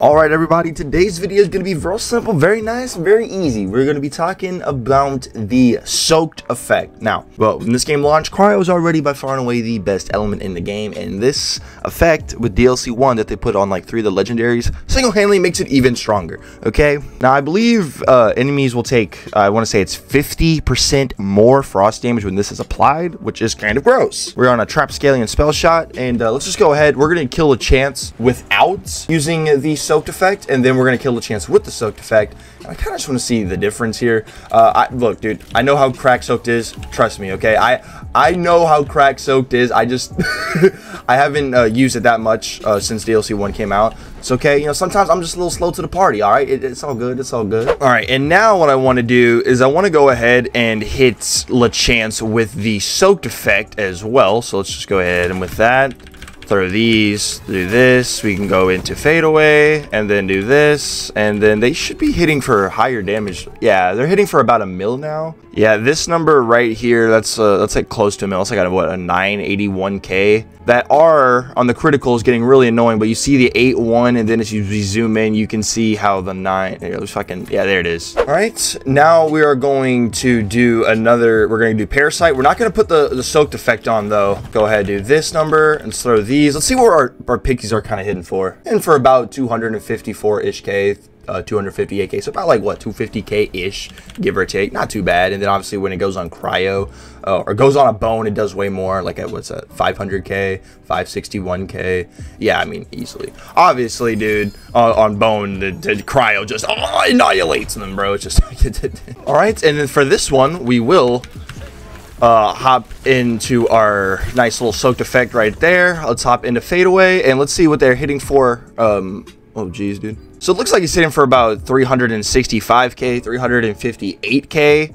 Alright everybody, today's video is going to be real simple, very nice, very easy. We're going to be talking about the soaked effect. Now, well, when this game launched, Cryo was already by far and away the best element in the game, and this effect with DLC 1 that they put on like three of the legendaries single-handedly makes it even stronger, okay? Now, I believe uh, enemies will take, uh, I want to say it's 50% more frost damage when this is applied, which is kind of gross. We're on a trap scaling and Spellshot, and uh, let's just go ahead. We're going to kill a chance without using the soaked effect, and then we're gonna kill the chance with the soaked effect. And I kind of just want to see the difference here. Uh, I, look, dude, I know how crack soaked is. Trust me, okay? I I know how crack soaked is. I just I haven't uh, used it that much uh, since DLC one came out. It's okay. You know, sometimes I'm just a little slow to the party. All right, it, it's all good. It's all good. All right, and now what I want to do is I want to go ahead and hit Lachance with the soaked effect as well. So let's just go ahead and with that throw these, do this, we can go into fadeaway, and then do this, and then they should be hitting for higher damage. Yeah, they're hitting for about a mil now. Yeah, this number right here, that's uh, that's like close to a mil. It's like a, what, a 981k. That R on the critical is getting really annoying, but you see the 8-1, and then as you zoom in, you can see how the 9, here, let's fucking, yeah, there it is. All right, now we are going to do another, we're going to do Parasite. We're not going to put the, the soaked effect on, though. Go ahead, do this number, and throw these. Let's see where our, our pixies are kind of hidden for. And for about 254-ish K, uh, 258k, so about like what 250k ish, give or take. Not too bad. And then obviously when it goes on cryo uh, or goes on a bone, it does way more. Like at what's that, 500k, 561k. Yeah, I mean easily. Obviously, dude, uh, on bone, the, the, cryo just oh, annihilates them, bro. It's just all right. And then for this one, we will uh, hop into our nice little soaked effect right there. Let's hop into fadeaway and let's see what they're hitting for. Um, oh, geez, dude. So it looks like he's hitting for about 365k, 358k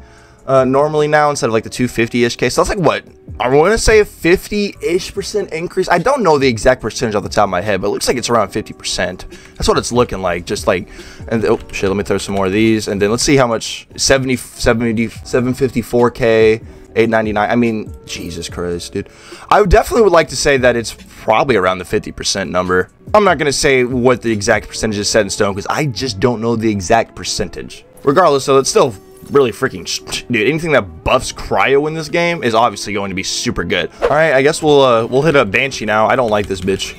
uh, normally now instead of like the 250-ish k. So that's like what? I want to say a 50-ish percent increase. I don't know the exact percentage off the top of my head, but it looks like it's around 50%. That's what it's looking like. Just like, and oh shit, let me throw some more of these, and then let's see how much 70, 70, 754k. 899 i mean jesus christ dude. I definitely would like to say that it's probably around the 50% number. I'm not going to say what the exact percentage is set in stone because i just don't know the exact percentage. Regardless so it's still really freaking dude anything that buffs cryo in this game is obviously going to be super good. All right i guess we'll uh we'll hit up banshee now. I don't like this bitch.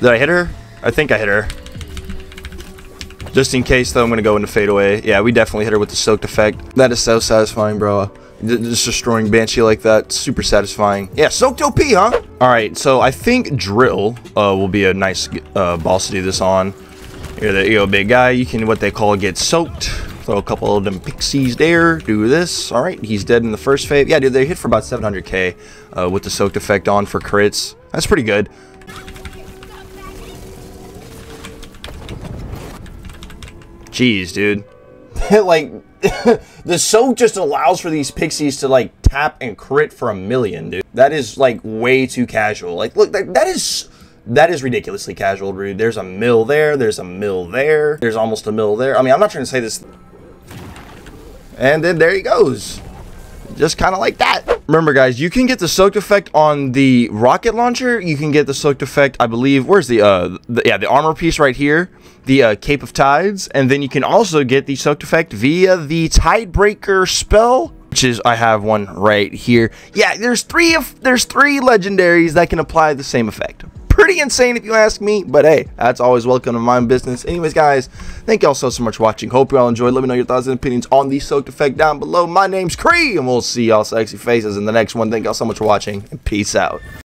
Did i hit her? I think i hit her just in case, though, I'm going to go into fadeaway. Yeah, we definitely hit her with the soaked effect. That is so satisfying, bro. Just destroying Banshee like that, super satisfying. Yeah, soaked OP, huh? Alright, so I think Drill uh, will be a nice uh, boss to do this on. You're the know, big guy. You can, what they call, get soaked. Throw a couple of them pixies there. Do this. Alright, he's dead in the first phase. Yeah, dude, they hit for about 700k uh, with the soaked effect on for crits. That's pretty good. Jeez, dude. like, the soak just allows for these pixies to, like, tap and crit for a million, dude. That is, like, way too casual. Like, look, that, that is... That is ridiculously casual, dude. There's a mill there. There's a mill there. There's almost a mill there. I mean, I'm not trying to say this. And then there he goes. Just kind of like that. Remember, guys, you can get the soaked effect on the rocket launcher. You can get the soaked effect, I believe. Where's the, uh, the, yeah, the armor piece right here the uh, Cape of Tides, and then you can also get the soaked effect via the Tidebreaker spell, which is I have one right here. Yeah, there's three of there's three legendaries that can apply the same effect. Pretty insane if you ask me, but hey, that's always welcome to my business. Anyways, guys, thank y'all so, so much for watching. Hope you all enjoyed. Let me know your thoughts and opinions on the soaked effect down below. My name's Kree, and we'll see y'all sexy faces in the next one. Thank y'all so much for watching, and peace out.